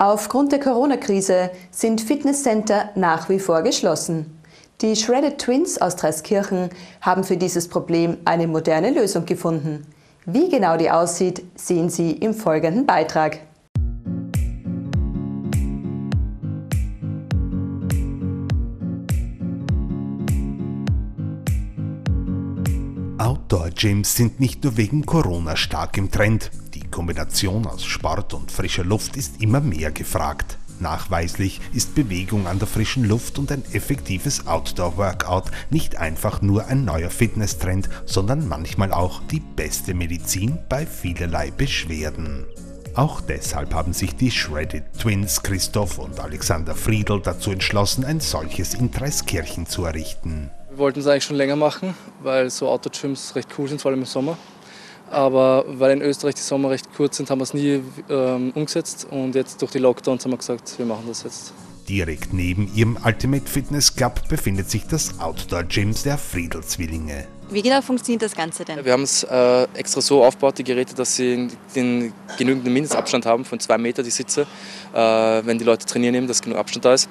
Aufgrund der Corona-Krise sind Fitnesscenter nach wie vor geschlossen. Die Shredded Twins aus Dreiskirchen haben für dieses Problem eine moderne Lösung gefunden. Wie genau die aussieht, sehen Sie im folgenden Beitrag. Outdoor-Gyms sind nicht nur wegen Corona stark im Trend. Die Kombination aus Sport und frischer Luft ist immer mehr gefragt. Nachweislich ist Bewegung an der frischen Luft und ein effektives Outdoor-Workout nicht einfach nur ein neuer Fitnesstrend, sondern manchmal auch die beste Medizin bei vielerlei Beschwerden. Auch deshalb haben sich die Shredded Twins Christoph und Alexander Friedl dazu entschlossen, ein solches in Dreiskirchen zu errichten. Wir wollten es eigentlich schon länger machen, weil so Outdoor-Gyms recht cool sind, vor allem im Sommer. Aber weil in Österreich die Sommer recht kurz sind, haben wir es nie ähm, umgesetzt. Und jetzt durch die Lockdowns haben wir gesagt, wir machen das jetzt. Direkt neben ihrem Ultimate Fitness Club befindet sich das Outdoor Gym der Friedel-Zwillinge. Wie genau funktioniert das Ganze denn? Wir haben es äh, extra so aufgebaut, die Geräte, dass sie den genügenden Mindestabstand haben von zwei Meter die Sitze, äh, wenn die Leute trainieren nehmen, dass genug Abstand da ist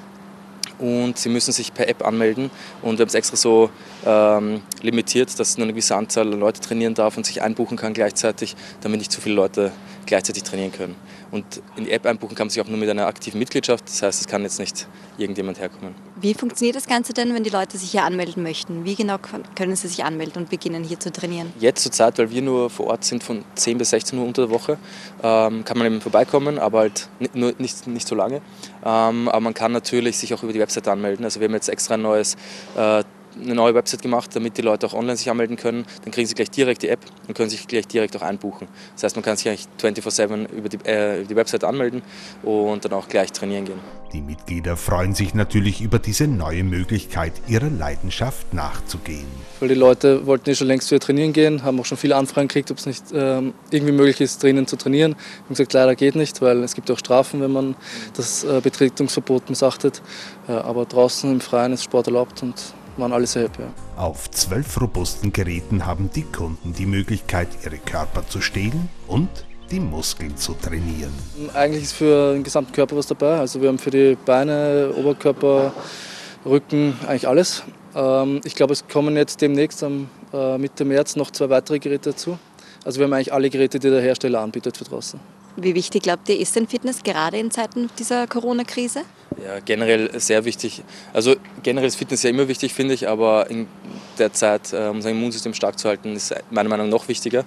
und Sie müssen sich per App anmelden. Und wir haben es extra so ähm, limitiert, dass nur eine gewisse Anzahl an Leute trainieren darf und sich einbuchen kann gleichzeitig, damit nicht zu viele Leute gleichzeitig trainieren können. Und in die App einbuchen kann man sich auch nur mit einer aktiven Mitgliedschaft, das heißt, es kann jetzt nicht irgendjemand herkommen. Wie funktioniert das Ganze denn, wenn die Leute sich hier anmelden möchten? Wie genau können sie sich anmelden und beginnen hier zu trainieren? Jetzt zur Zeit, weil wir nur vor Ort sind von 10 bis 16 Uhr unter der Woche, ähm, kann man eben vorbeikommen, aber halt nicht, nur, nicht, nicht so lange. Ähm, aber man kann natürlich sich auch über die Website anmelden. Also wir haben jetzt extra ein neues äh, eine neue Website gemacht, damit die Leute auch online sich anmelden können. Dann kriegen sie gleich direkt die App und können sich gleich direkt auch einbuchen. Das heißt, man kann sich eigentlich 24-7 über die, äh, über die Website anmelden und dann auch gleich trainieren gehen. Die Mitglieder freuen sich natürlich über diese neue Möglichkeit, ihrer Leidenschaft nachzugehen. Weil die Leute wollten ja schon längst wieder trainieren gehen, haben auch schon viele Anfragen gekriegt, ob es nicht ähm, irgendwie möglich ist, drinnen zu trainieren. Ich habe gesagt, leider geht nicht, weil es gibt auch Strafen, wenn man das äh, Betretungsverbot missachtet. Äh, aber draußen im Freien ist Sport erlaubt und waren alle sehr happy. Auf zwölf robusten Geräten haben die Kunden die Möglichkeit, ihre Körper zu stehlen und die Muskeln zu trainieren. Eigentlich ist für den gesamten Körper was dabei. Also wir haben für die Beine, Oberkörper, Rücken eigentlich alles. Ähm, ich glaube, es kommen jetzt demnächst am äh, Mitte März noch zwei weitere Geräte dazu. Also wir haben eigentlich alle Geräte, die der Hersteller anbietet für draußen. Wie wichtig glaubt ihr, ist denn Fitness gerade in Zeiten dieser Corona-Krise? Ja, generell sehr wichtig. Also generell ist Fitness ja immer wichtig, finde ich, aber in der Zeit, äh, um sein Immunsystem stark zu halten, ist meiner Meinung nach noch wichtiger.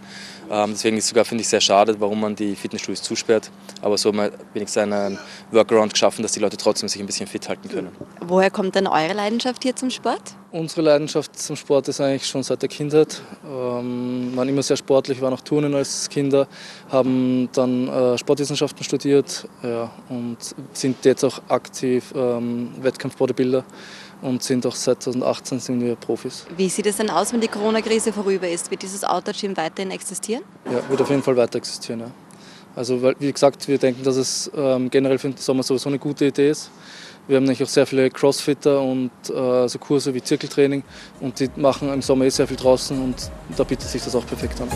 Ähm, deswegen ist es sogar, finde ich, sehr schade, warum man die Fitnessstudios zusperrt. Aber so haben wir wenigstens einen Workaround geschaffen, dass die Leute trotzdem sich ein bisschen fit halten können. Woher kommt denn eure Leidenschaft hier zum Sport? Unsere Leidenschaft zum Sport ist eigentlich schon seit der Kindheit. Ähm, waren immer sehr sportlich, waren auch Turnen als Kinder, haben dann äh, Sportwissenschaften studiert ja, und sind jetzt auch aktiv ähm, Wettkampf-Bodybuilder und sind auch seit 2018 sind wir Profis. Wie sieht es denn aus, wenn die Corona-Krise vorüber ist? Wird dieses Outdoor-Gym weiterhin existieren? Ja, wird auf jeden Fall weiter existieren. Ja. Also wie gesagt, wir denken, dass es ähm, generell für den Sommer sowieso eine gute Idee ist. Wir haben nämlich auch sehr viele Crossfitter und äh, so Kurse wie Zirkeltraining und die machen im Sommer eh sehr viel draußen und da bietet sich das auch perfekt an.